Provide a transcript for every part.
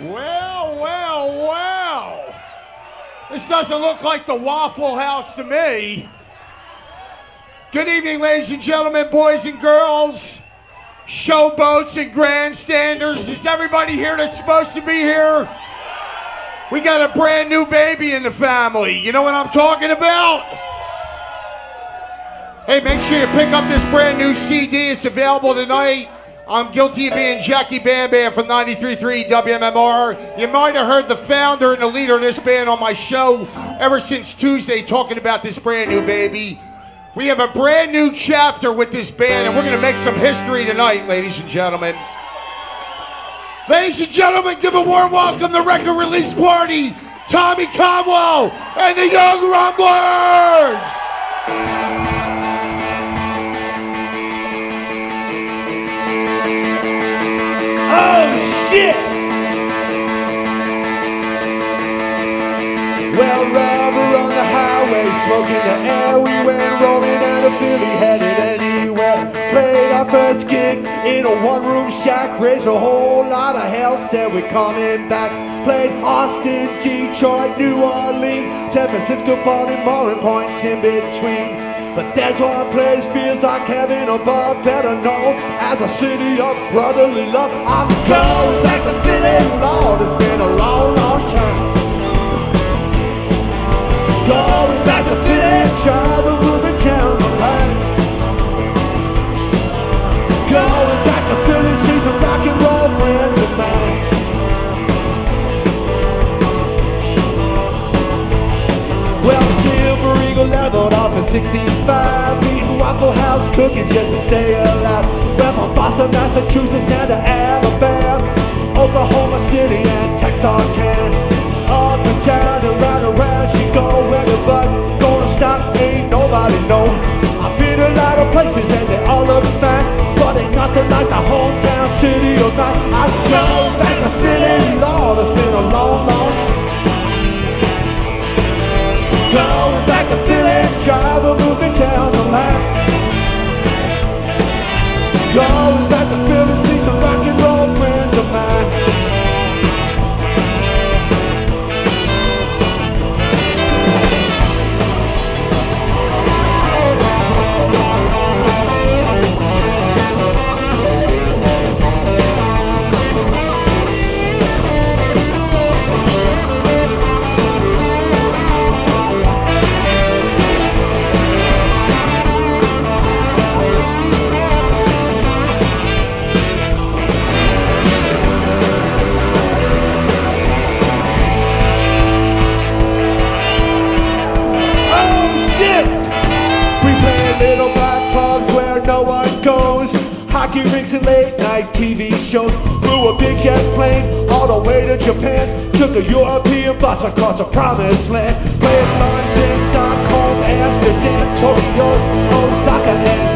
Well, well, well. This doesn't look like the Waffle House to me. Good evening, ladies and gentlemen, boys and girls, showboats and grandstanders. Is everybody here that's supposed to be here? We got a brand new baby in the family. You know what I'm talking about? Hey, make sure you pick up this brand new CD. It's available tonight. I'm guilty of being Jacky Bam Bam from 93.3 WMMR. You might have heard the founder and the leader of this band on my show ever since Tuesday talking about this brand new baby. We have a brand new chapter with this band, and we're going to make some history tonight, ladies and gentlemen. Ladies and gentlemen, give a warm welcome to record release party, Tommy Conwell and the Young Rumblers. Oh shit! Well, rubber on the highway, smoking the air. We went rolling out of Philly, headed anywhere. Played our first gig in a one-room shack, raised a whole lot of hell. Said we're coming back. Played Austin, Detroit, New Orleans, San Francisco, Baltimore, and points in between. But there's one place feels like heaven above, better known as a city of brotherly love. I'm going back to Philly, Lord. It's been a long, long time. Going back to Philly, travel, Eagle leveled off at 65. Eating Waffle House cooking just to stay alive. Went from Boston, Massachusetts, down to Alabama, Oklahoma City, and Texarkana. Up and down and round and round she go where the butt gonna stop, ain't nobody know. I've been a lot of places and they all look fine, but ain't nothing like the hometown city of mine. I'm going back to Philly, Lord, it's been a long, long time. Going back to Philly, travel, moving down the line. To Philly, see A European bus across the promised land. Played London, Stockholm, Amsterdam, Tokyo, Osaka, and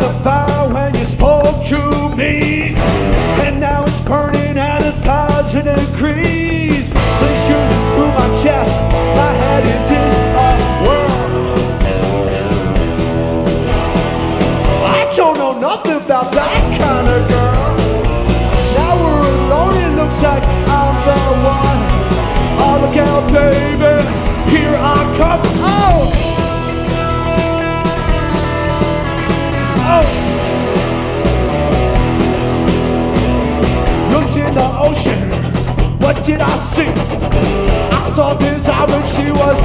the fire when you spoke to me. And now it's burning at a thousand degrees. They shooting through my chest. My head is in a whirl. I don't know nothing about that kind of girl. Now we're alone, it looks like I'm the one. Oh, look out, baby. Here I come. Oh! ocean. What did I see? I saw desire and she was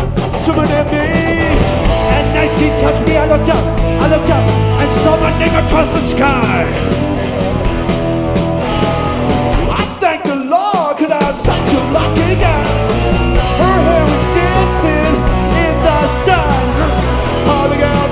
swimming in me. And then she touched me. I looked up, I looked up, and saw my name across the sky. I thank the Lord, cause I was such a lucky guy. Her hair was dancing in the sun. Oh, the girl.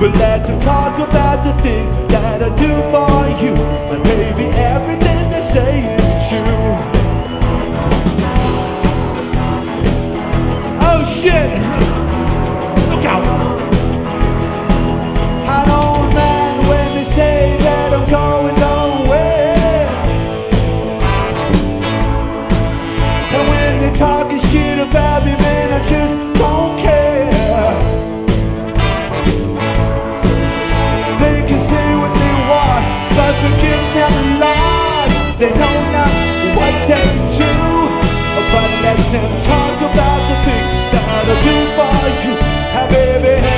But let's talk about the things that I do for you And maybe everything they say is true Oh shit! Look out! baby.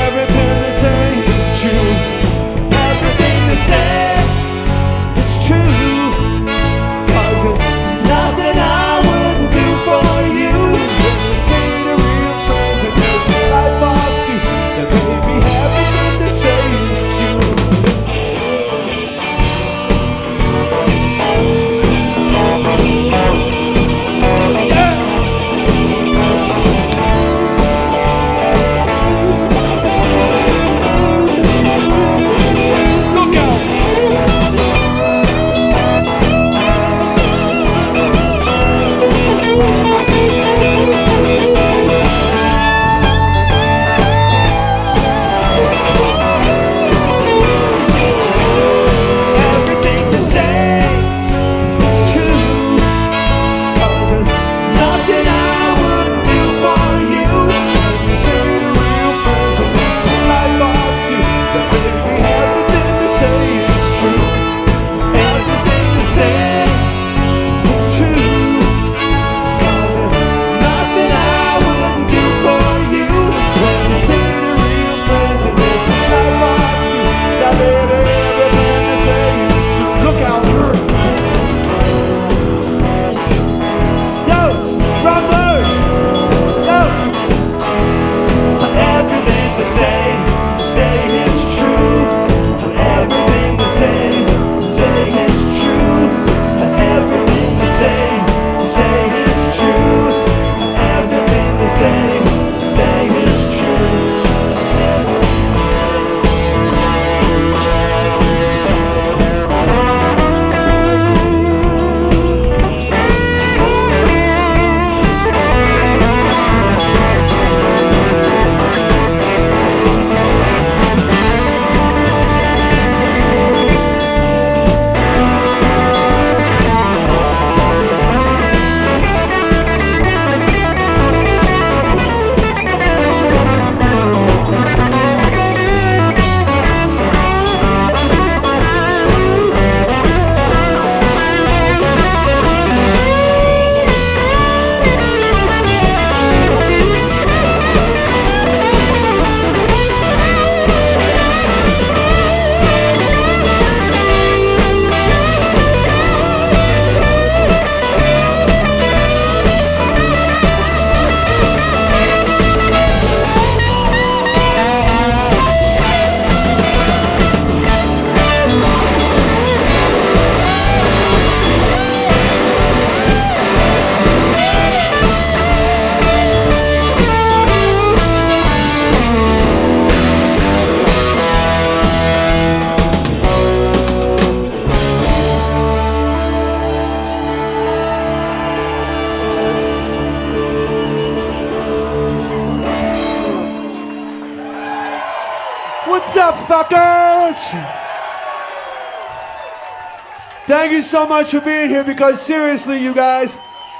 So much for being here because seriously, you guys,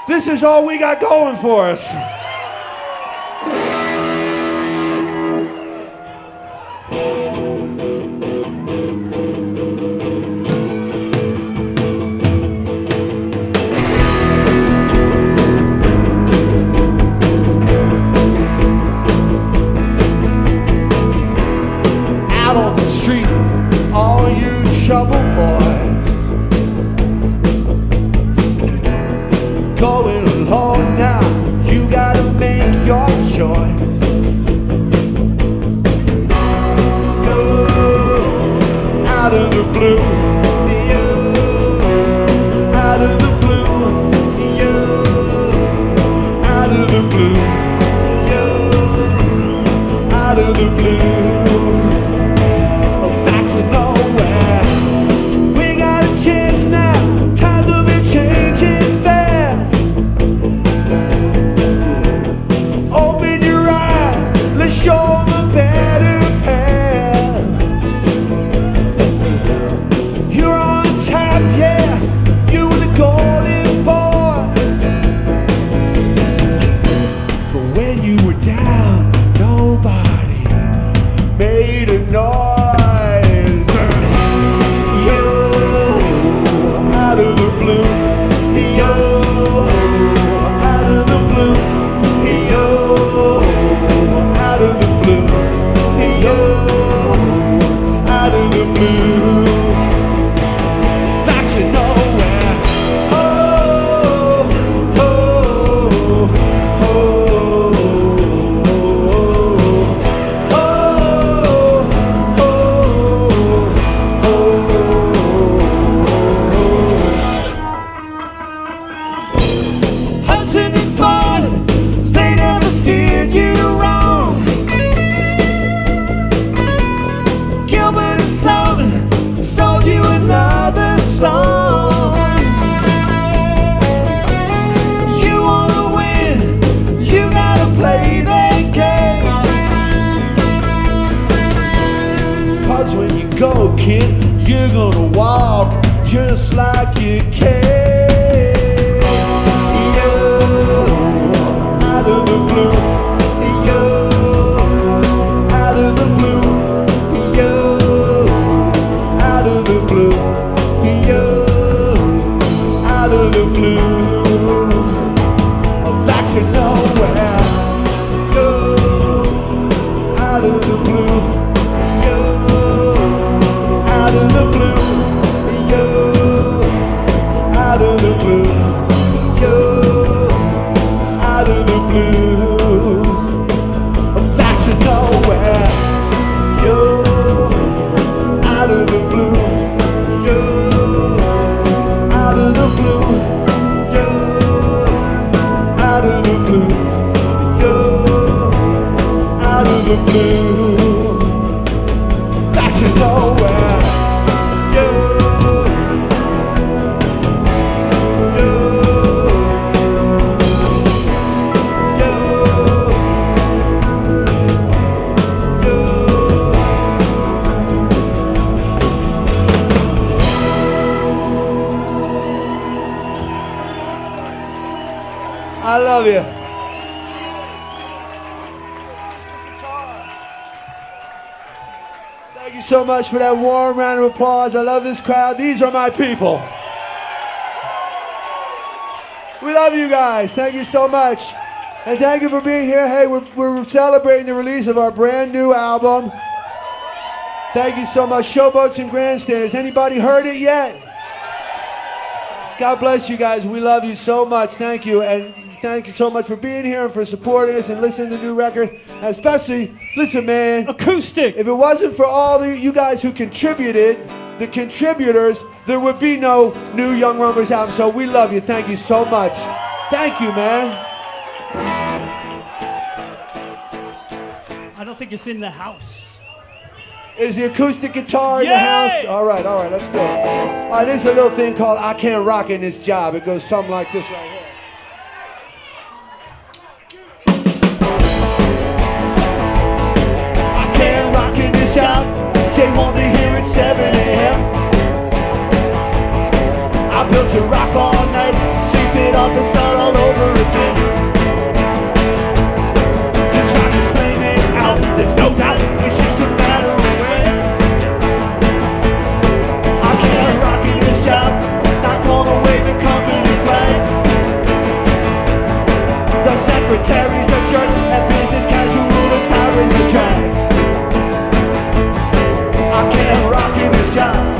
this is all we got going for us. Applause. I love this crowd. These are my people. We love you guys. Thank you so much. And thank you for being here. Hey, we're, we're celebrating the release of our brand new album. Thank you so much. Showboats and Grandstanders. Anybody heard it yet? God bless you guys. We love you so much. Thank you. And thank you so much for being here and for supporting us and listening to the new record. And especially, listen, man. Acoustic. If it wasn't for all the, you guys who contributed, the contributors, there would be no new Young Rumblers album. So we love you. Thank you so much. Thank you, man. I don't think it's in the house. Is the acoustic guitar in the house? All right, all right, let's do it. All right, there's a little thing called I Can't Rock in This Job. It goes something like this right here. to rock all night, sweep it up and start all over again. This rock is flaming out, there's no doubt, it's just a matter of when. I can't rock in this out, not gonna wave the company flag. The secretary's the jerk, and business casual attire is the drag. I can't rock in this out.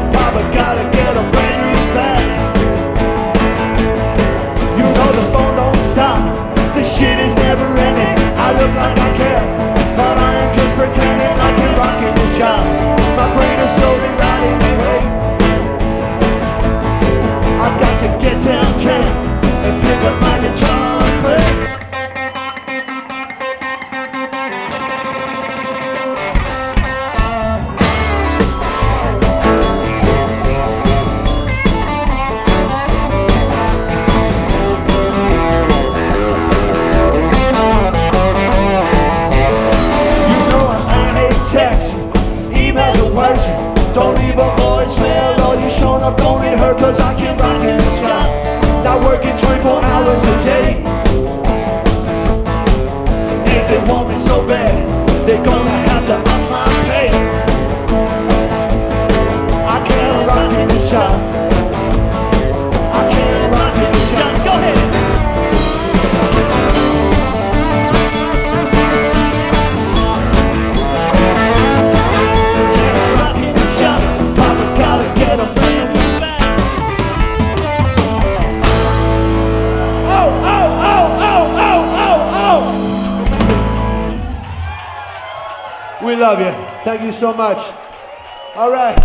Look like I care, but I am just pretending I can rock in this job. My brain is slowly rotting you so much. All right.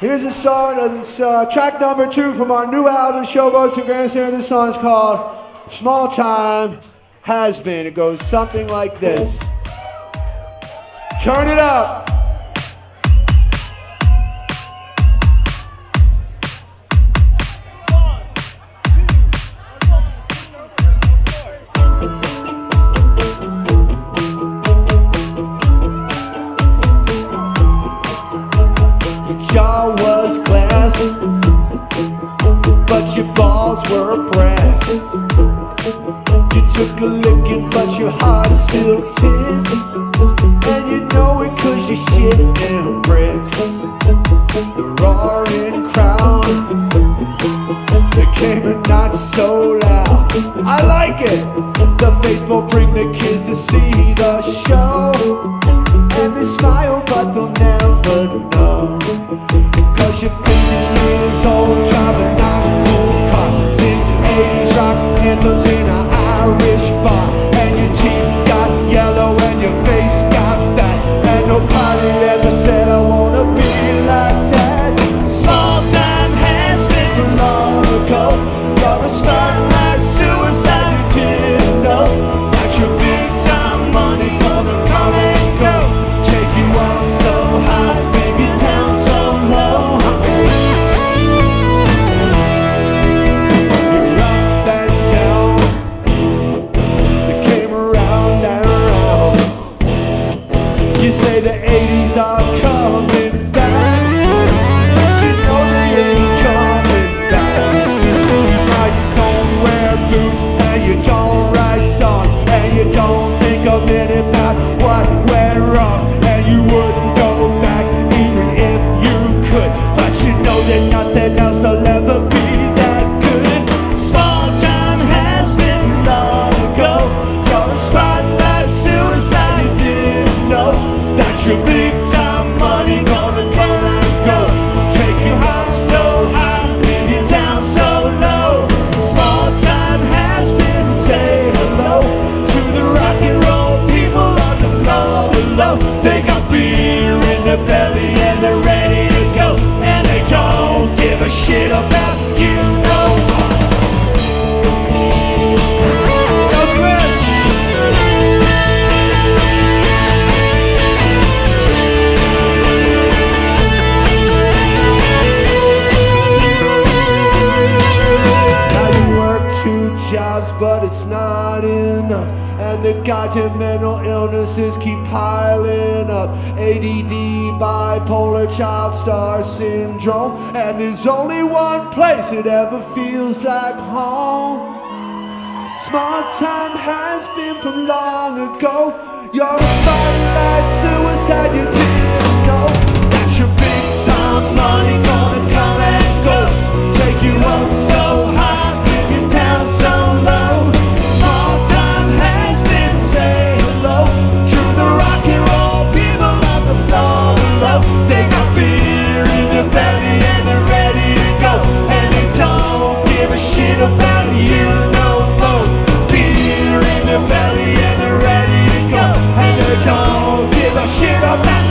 Here's a song uh, It's uh, track number two from our new album, Showboats and Grandstand. This song is called Small Time Has Been. It goes something like this Turn it up. so loud. I like it. The faithful bring the kids to see the show. And they smile, but they'll never know. Cause you're 15 years old, driving a cool car. singing 80s rock anthems in an Irish bar. And your teeth got yellow, and your face got fat. And no pie. Mental illnesses keep piling up. ADD, bipolar, child star syndrome. And there's only one place it ever feels like home. Small time has been from long ago. You're a spotlight suicide, you didn't know. That's your big time money, gonna come and go. Take you outside. kitchen of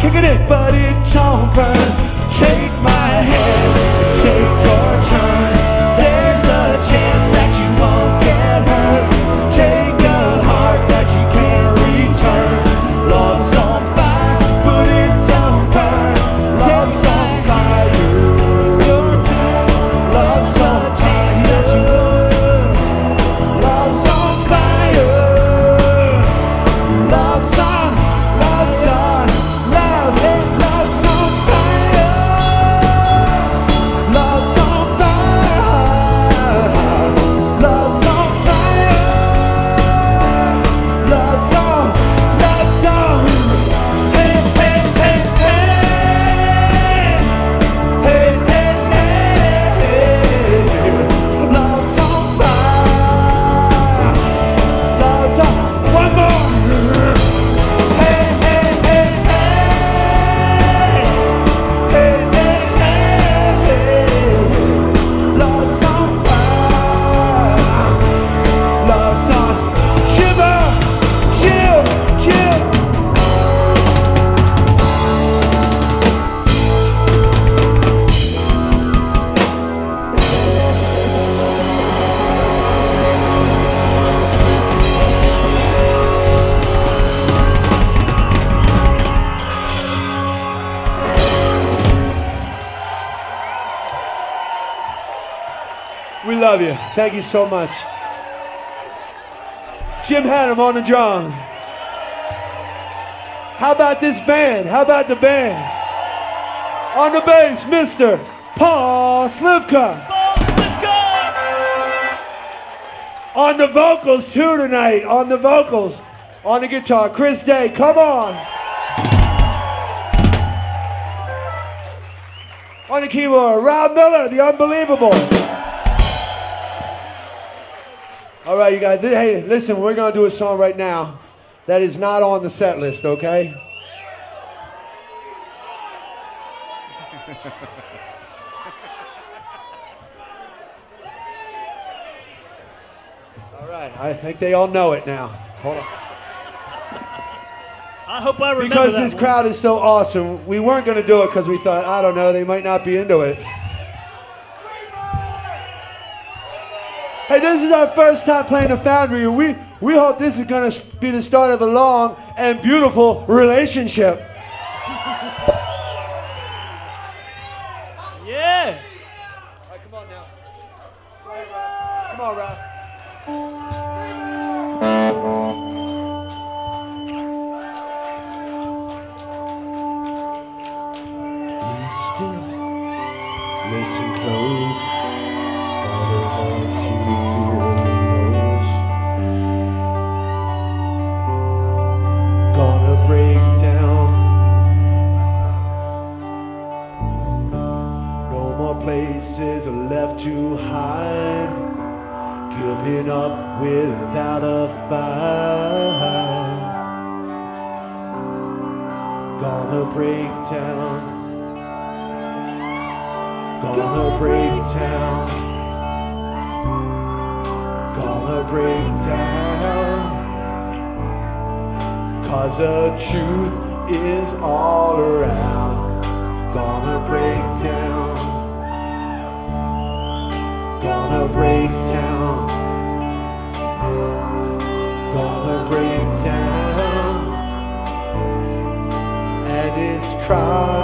kick it in, buddy. Thank you so much. Jim Hannum on the drums. How about this band? How about the band? On the bass, Mr. Paul Slivka. On the vocals too tonight. On the vocals. On the guitar, Chris Day. Come on. On the keyboard, Rob Miller, the unbelievable. All right, you guys. Hey, listen, we're gonna do a song right now that is not on the set list, okay? all right, I think they all know it now. Hold on. I hope I remember Because this one. crowd is so awesome, we weren't gonna do it because we thought, I don't know, they might not be into it. Hey, this is our first time playing the Foundry, and we, we hope this is gonna be the start of a long and beautiful relationship. Gonna break down. Gonna break down. Cause the truth is all around. Gonna break down. Gonna break down. Gonna break down. And it's crying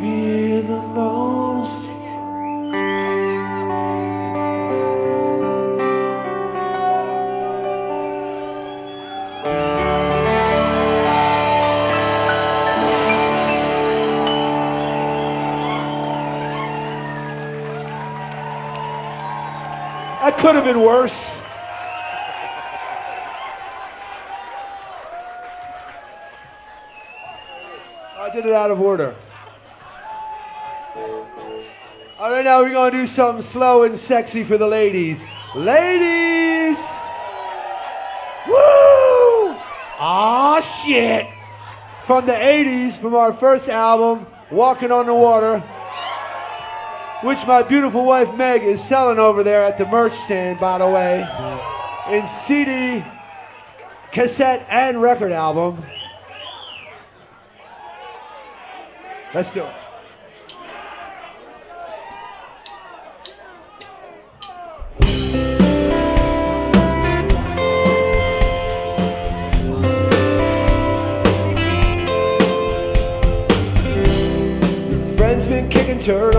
fear the most. That could have been worse. I did it out of order. Right, now we're gonna do something slow and sexy for the ladies. Ladies! Woo! Ah, shit! From the 80s, from our first album, Walking on the Water, which my beautiful wife Meg is selling over there at the merch stand, by the way, in CD, cassette, and record album. Let's do it. Been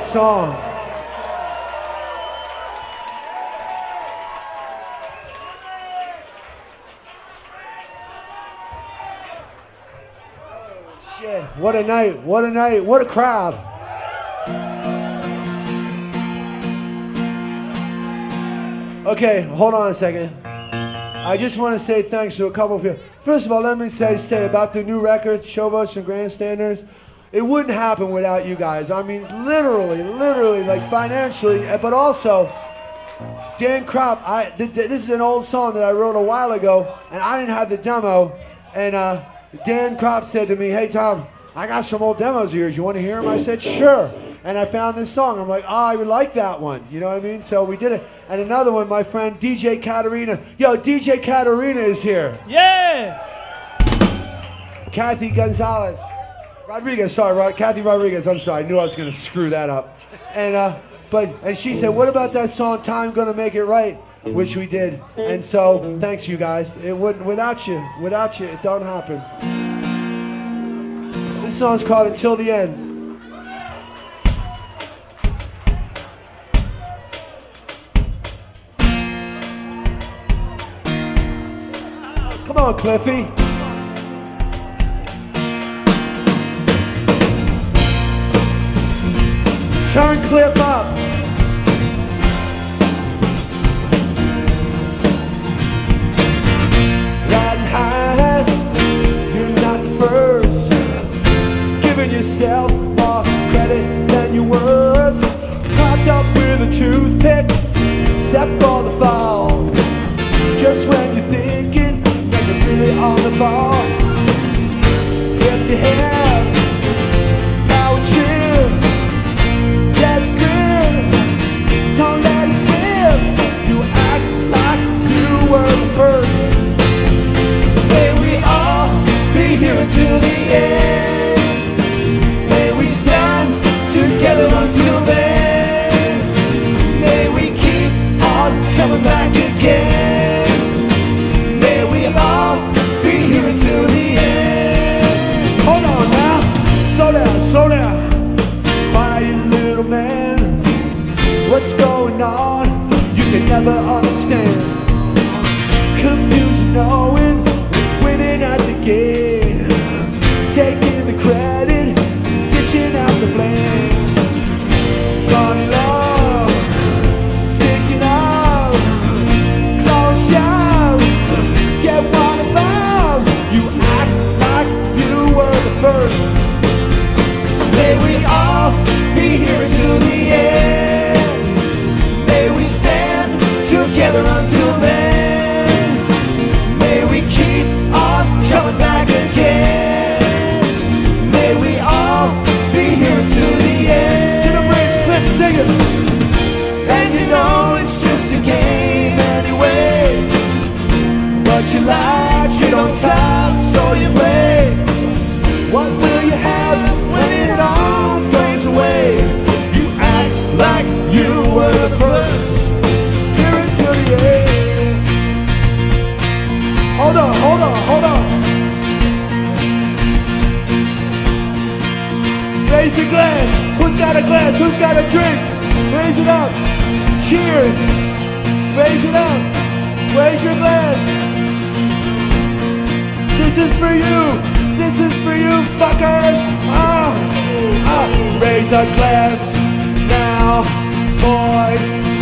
that song. Shit, what a night, what a night, what a crowd. Okay, hold on a second. I just want to say thanks to a couple of you. First of all, let me say, say about the new record, Showboats and Grandstanders. It wouldn't happen without you guys. I mean, literally, literally, like financially, eh, but also, Dan Kropp. I th- th- this is an old song that I wrote a while ago, and I didn't have the demo. And uh, Dan Kropp said to me, "Hey Tom, I got some old demos of yours. You want to hear them?" I said, "Sure." And I found this song. I'm like, "Oh, I would like that one." You know what I mean? So we did it. And another one, my friend DJ Katarina. Yo, DJ Katarina is here. Yeah! Kathy Gonzalez. Rodriguez, sorry, Rod, Kathy Rodriguez. I'm sorry. I knew I was going to screw that up. And uh, but and she said, "What about that song, Time Gonna Make It Right?" Which we did. And so, thanks you guys. It wouldn't without you. Without you, it don't happen. This song's called "Until the End." Come on, Cliffy. Turn clip up. Riding high, you're not first. Giving yourself more credit than you're worth. Propped up with a toothpick, set for the fall. Just when you're thinking that you're really on the ball. Empty head, power were first. May we all be here until the end. May we stand together until then. May we keep on coming back again. May we all be here the end. Hold on now, slow down, slow down little man. What's going on? You can never understand. Confusion Your glass. Who's got a glass? Who's got a drink? Raise it up. Cheers. Raise it up. Raise your glass. This is for you. This is for you, fuckers. Ah, ah. Raise a glass now, boys.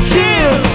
Cheers.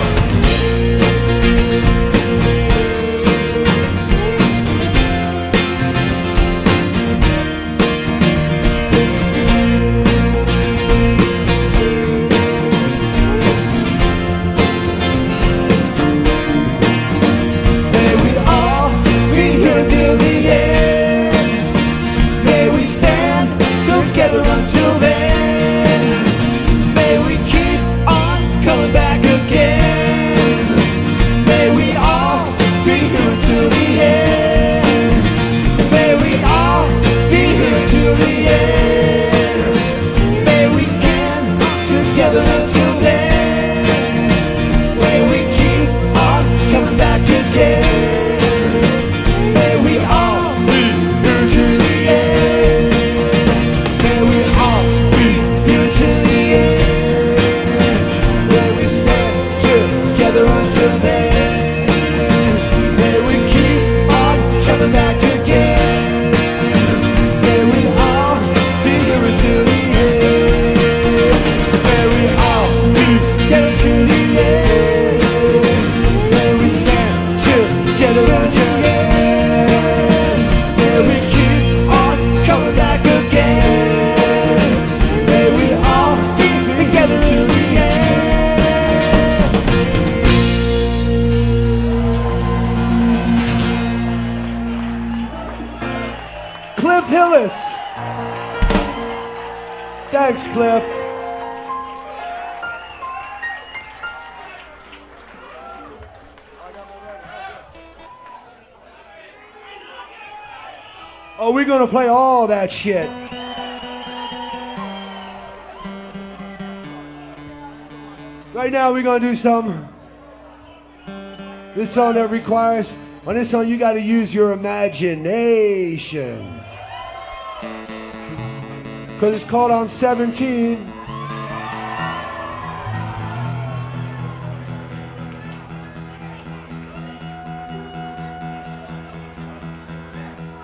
something? This song that requires, on this song, you got to use your imagination. Because it's called I'm 17.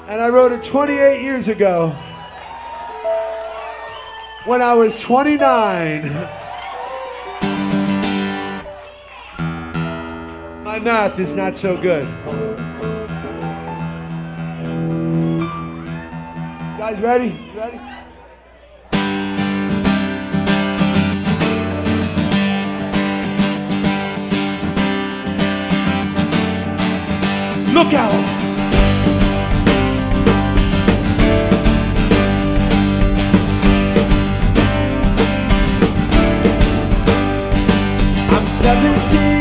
And I wrote it 28 years ago when I was 29. enough is not so good. Guys ready? Ready? Look out! I'm 17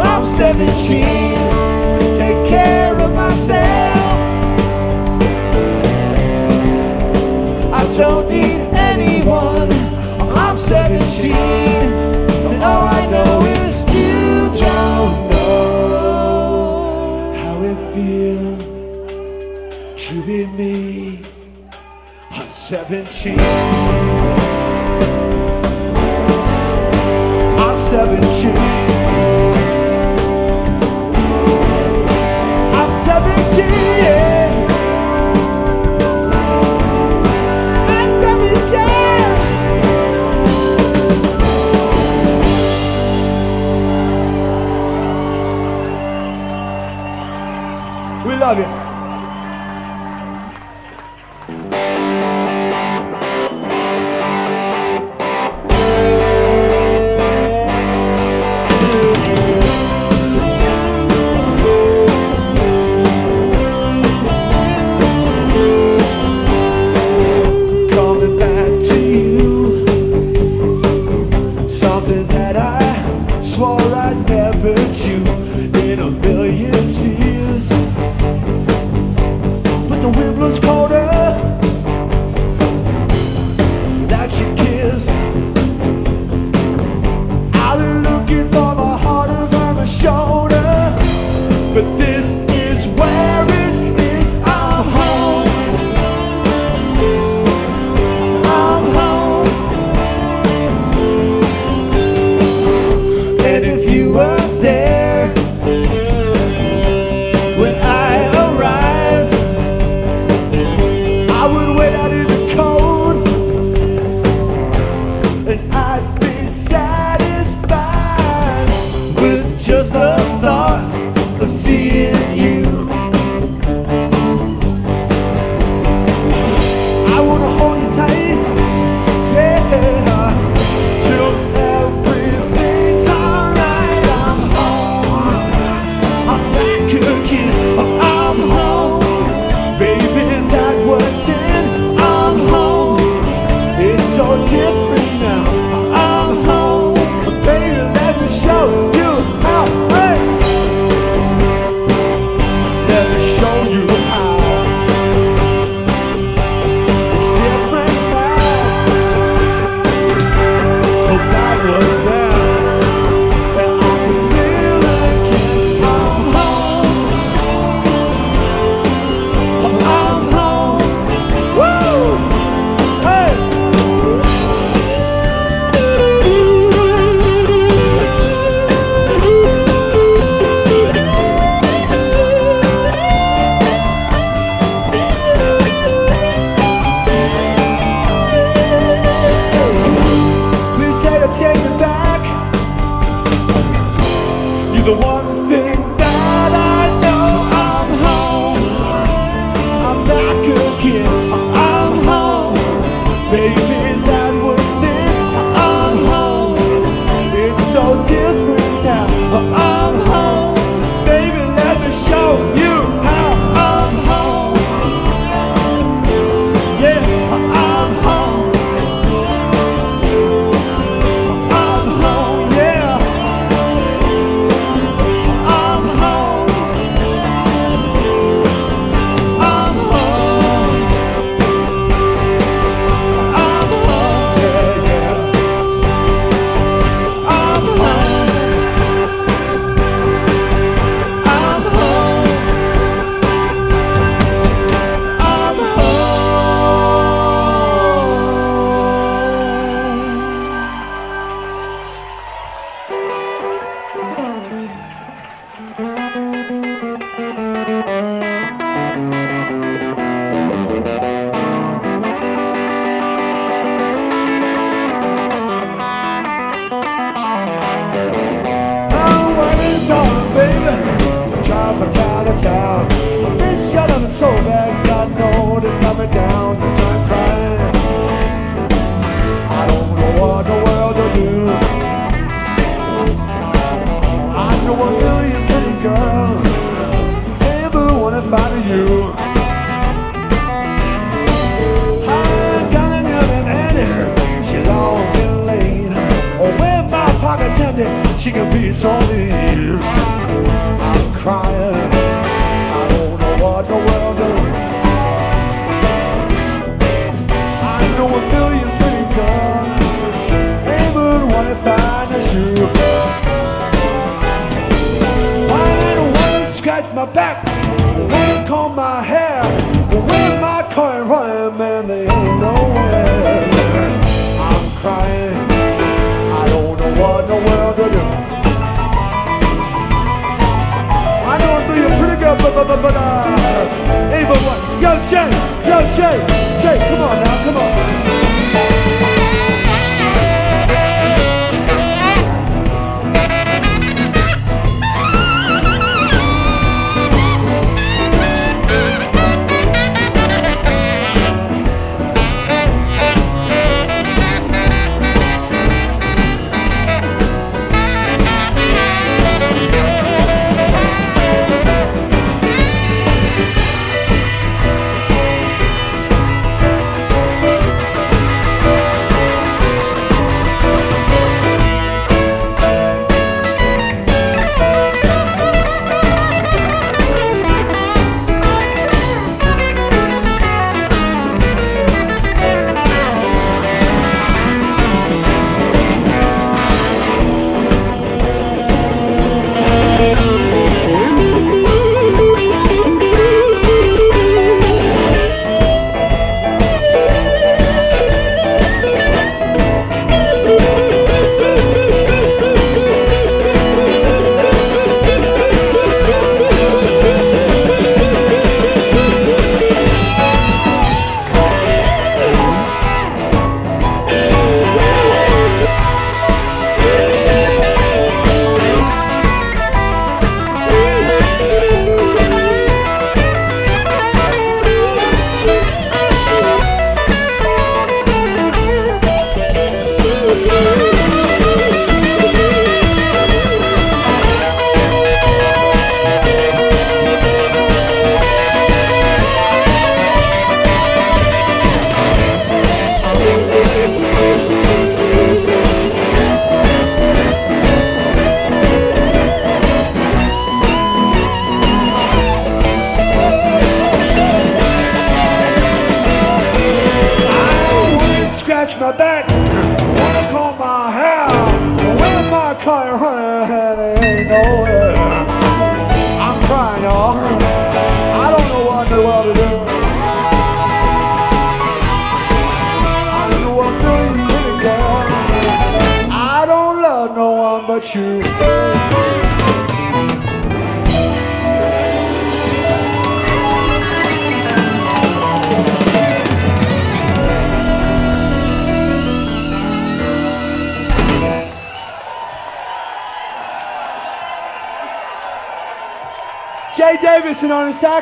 I'm 17, take care of myself. I don't need anyone. I'm 17, and all I know is you don't know how it feels to be me. I'm 17. I'm 17. Yeah.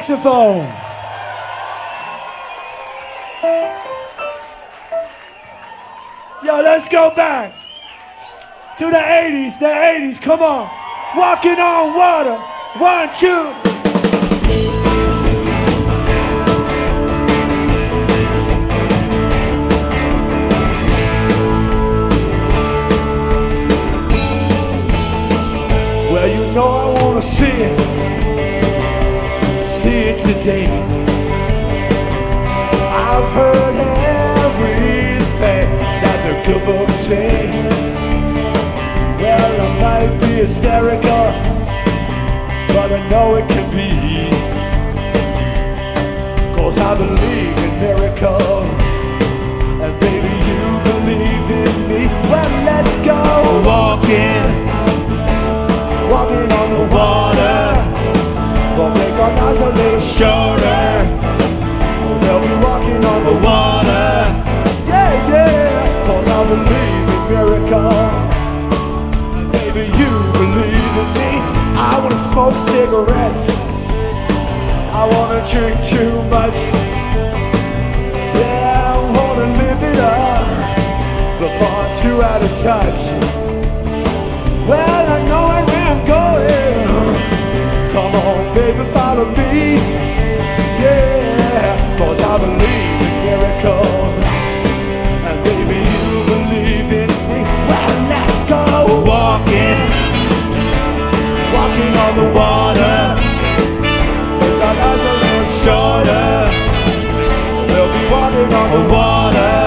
Saxophone. Yo, let's go back to the 80s, the 80s, come on. Walking on water, one, two. Good. Well, I might be hysterical, but I know it can be. Cause I believe in miracles, and baby, you believe in me. Well, let's go walking, walking on the water. Gonna make our nights a little shorter. They'll be walking on the water. Yeah, yeah. Cause I believe in miracles. Baby, you believe in me. I wanna smoke cigarettes. I wanna drink too much. Yeah, I wanna live it up. But far too out of touch. Well, I know where I'm going. Come on, baby, follow me. Yeah, cause I believe in miracles. Walking, walking on the water. With our eyes a little shorter. We'll be walking on the water.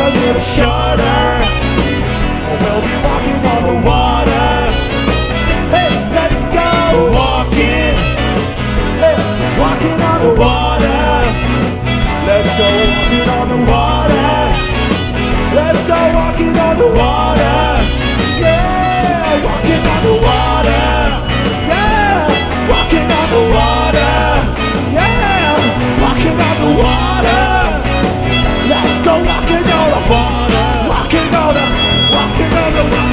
a little shorter. We'll be walking on the water. Hey, let's go walking. Hey, walking on the water. Let's go walking on the water. Let's go walking on the water. Yeah, walking on the water. Walking on the water. Walking on the. Walking on the water.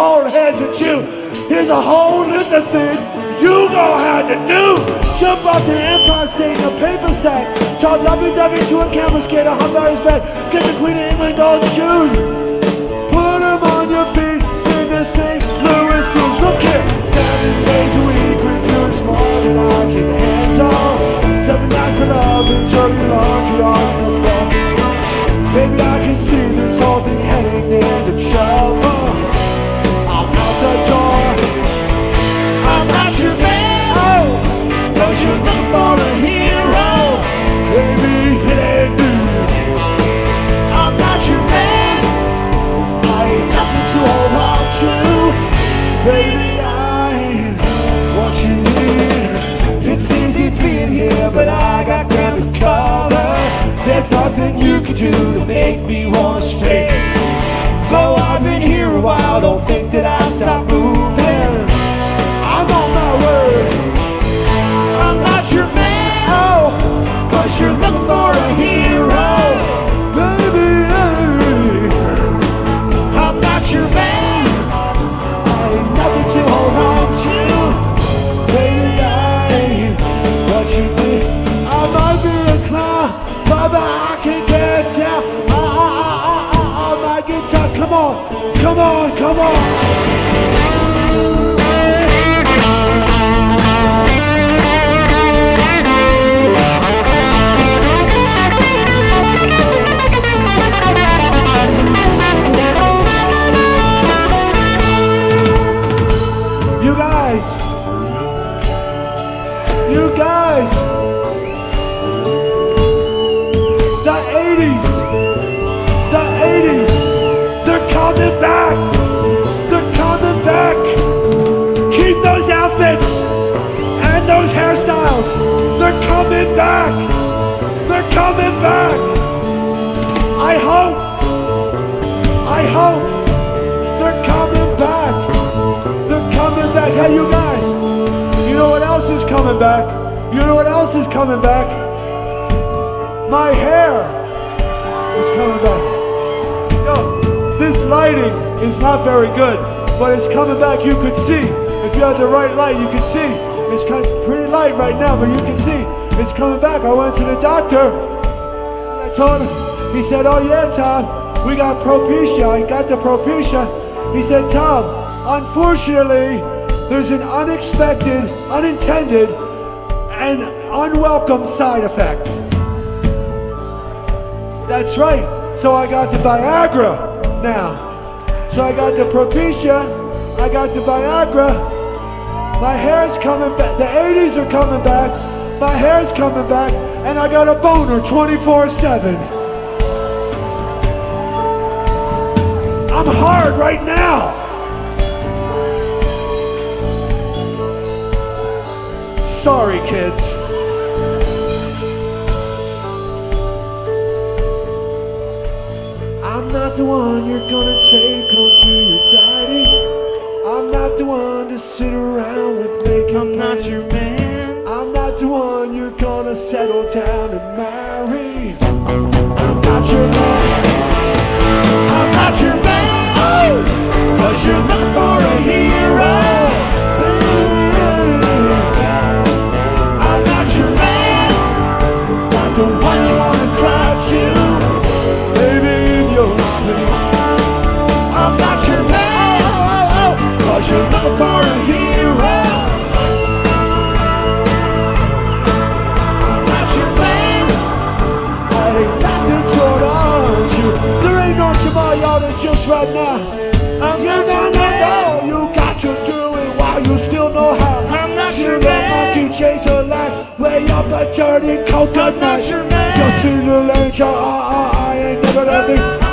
hands with you. Here's a whole other thing you gonna have to do. Jump off the Empire State in a paper sack. Drop WWE to a camera skate, a hot body's back. that you could do. Oh. coming back. They're coming back. I hope. I hope. They're coming back. They're coming back. Hey, you guys. You know what else is coming back? You know what else is coming back? My hair is coming back. Yo, this lighting is not very good, but it's coming back. You could see. If you had the right light, you could see. It's kind of pretty light right now, but you can see it's coming back. I went to the doctor. and I told him. He said, oh yeah, Tom, we got Propecia. I got the Propecia. He said, Tom, unfortunately, there's an unexpected, unintended, and unwelcome side effect. That's right. So I got the Viagra now. So I got the Propecia, I got the Viagra. My hair's coming back. The 80s are coming back. My hair's coming back. And I got a boner 24 7. I'm hard right now. Sorry, kids. I'm not the one you're gonna take home to your daddy. I'm not the one to sit around with making I'm not your man. Not the one you're gonna settle down and marry. I'm not your man. I'm not your man. Cause you're looking for a hero. I'm not your man. Not the one you wanna cry to. Baby, in your sleep. I'm not your man. Cause you're looking for a hero. Right now. I'm You not know, your man. no, you got to do it while you still know how. I'm not you your know, man. monkey chase a life way up a dirty coconut. I'm not your man. You see little angel, uh, uh, I ain't never gonna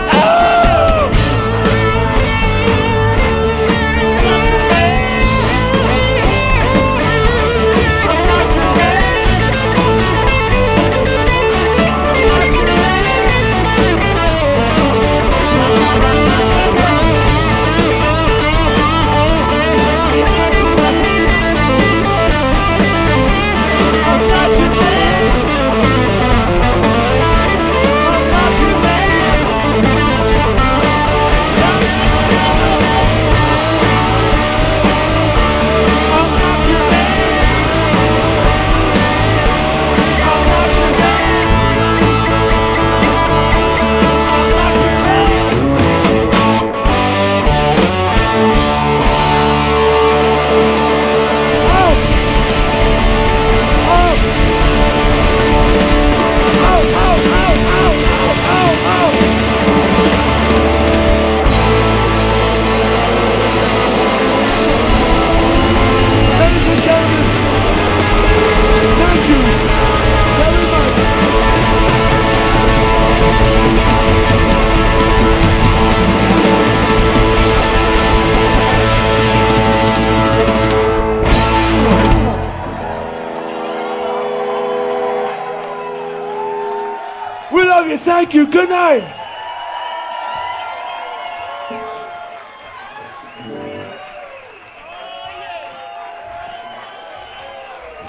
Good night.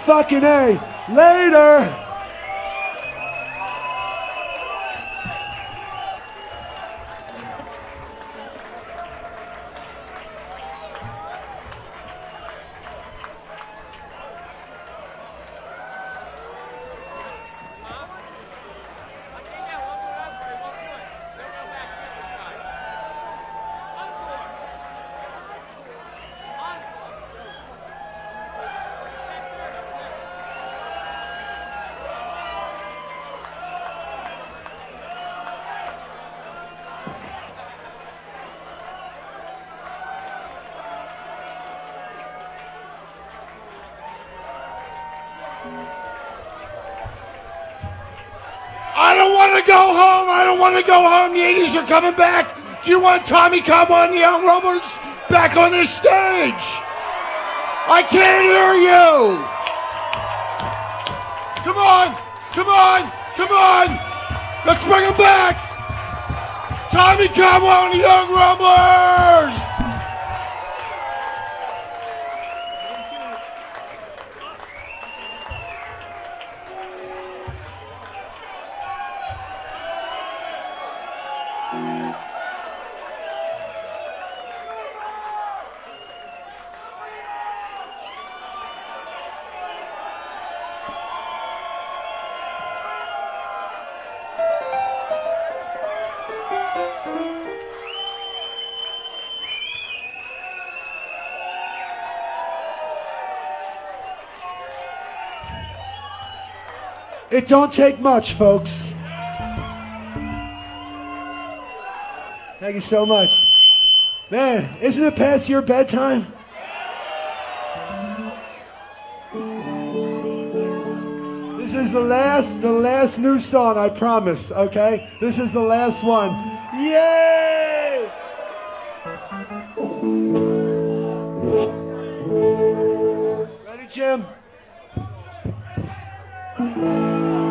Fucking A. Later. Don't want to go home. The 80s are coming back. Do you want Tommy Conwell, the Young Rumblers back on this stage? I can't hear you. Come on. Come on. Come on. Let's bring them back. Tommy Conwell, the Young Rumblers. It don't take much, folks. Thank you so much. Man, isn't it past your bedtime? This is the last, the last new song, I promise, okay? This is the last one. Yay! Ready, Jim? Música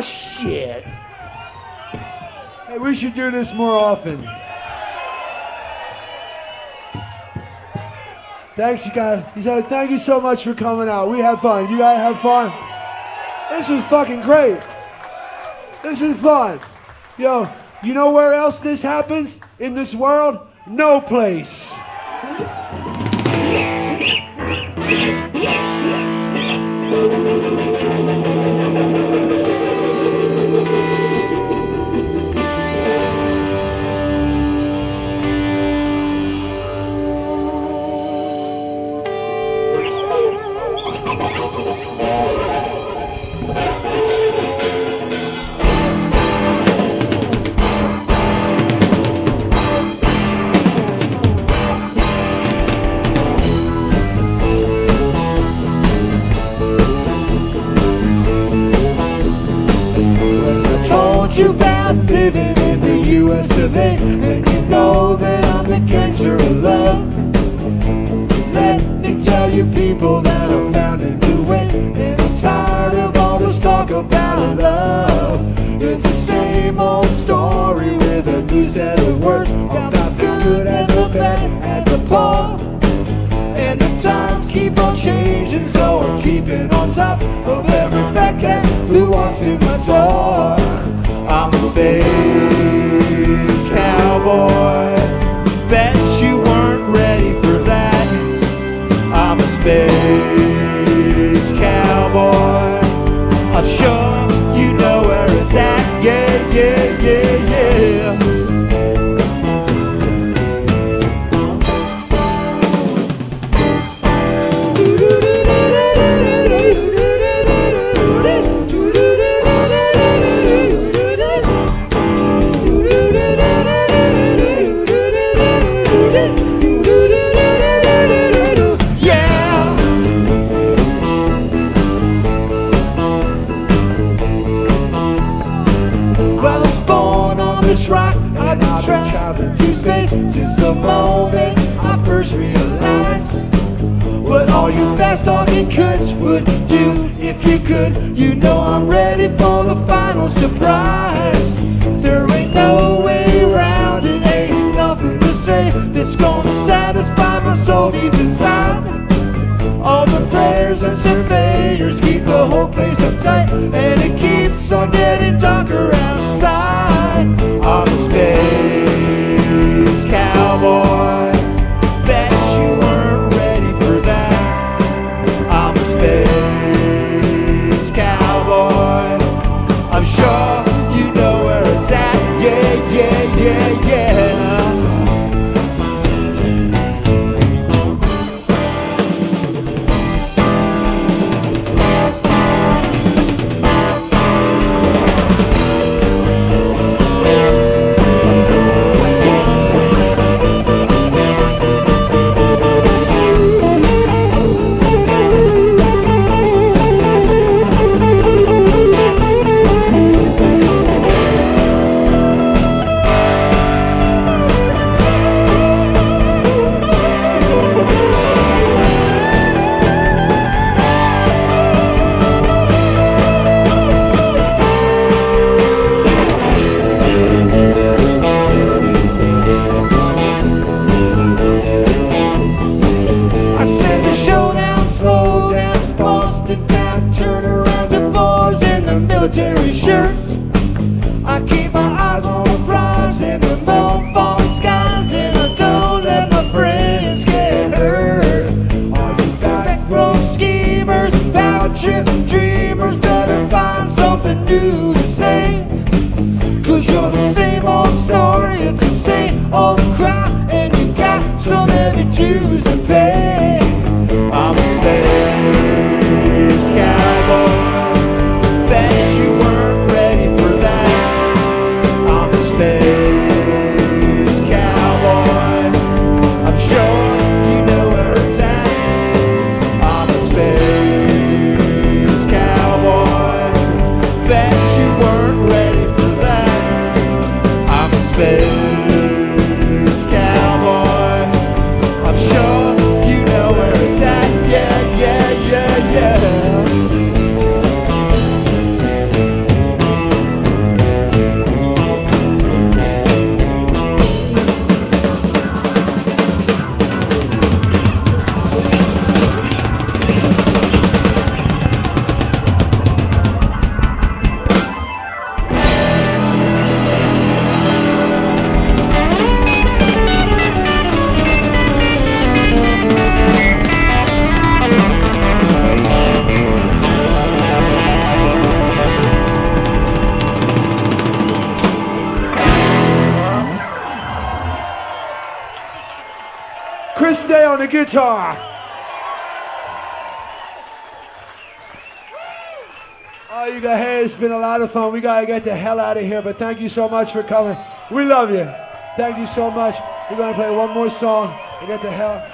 oh, shit. Hey, we should do this more often. Thanks, you guys. He said, thank you so much for coming out. We had fun. You guys have fun. This was fucking great. This is fun. Yo, you know where else this happens in this world? No place. guitar. Oh, you guys! hey, it's been a lot of fun. We gotta get the hell out of here, but thank you so much for coming. We love you. Thank you so much. We're gonna play one more song and get the hell.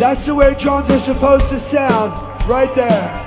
That's the way drums are supposed to sound, right there.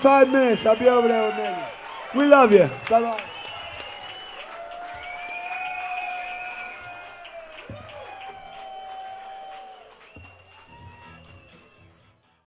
Five minutes. I'll be over there with Megan. We love you. Bye bye.